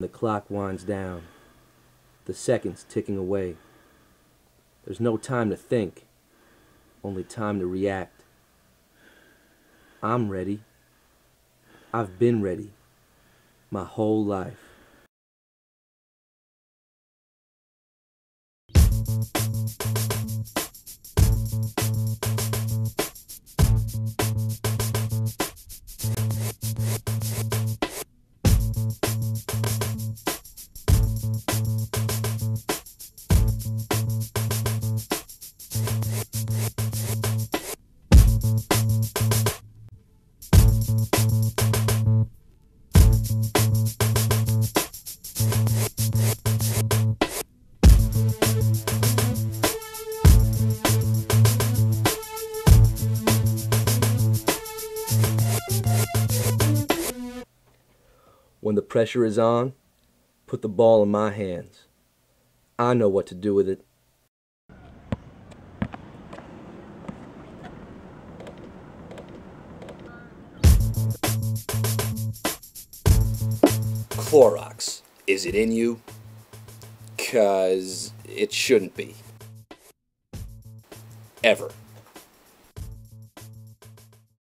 The clock winds down, the seconds ticking away. There's no time to think, only time to react. I'm ready. I've been ready my whole life. When the pressure is on, put the ball in my hands. I know what to do with it. Clorox, is it in you? Cause it shouldn't be. Ever.